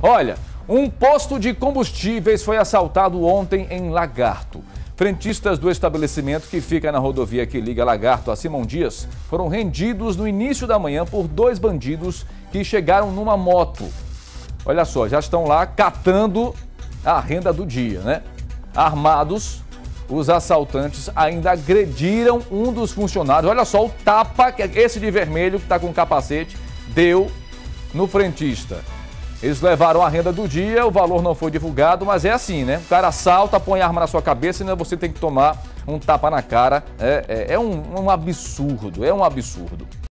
Olha, um posto de combustíveis foi assaltado ontem em Lagarto. Frentistas do estabelecimento que fica na rodovia que liga Lagarto a Simão Dias foram rendidos no início da manhã por dois bandidos que chegaram numa moto. Olha só, já estão lá catando a renda do dia, né? Armados, os assaltantes ainda agrediram um dos funcionários. Olha só o tapa esse de vermelho que está com capacete deu no frentista. Eles levaram a renda do dia, o valor não foi divulgado, mas é assim, né? O cara assalta, põe a arma na sua cabeça e ainda você tem que tomar um tapa na cara. É, é, é um, um absurdo, é um absurdo.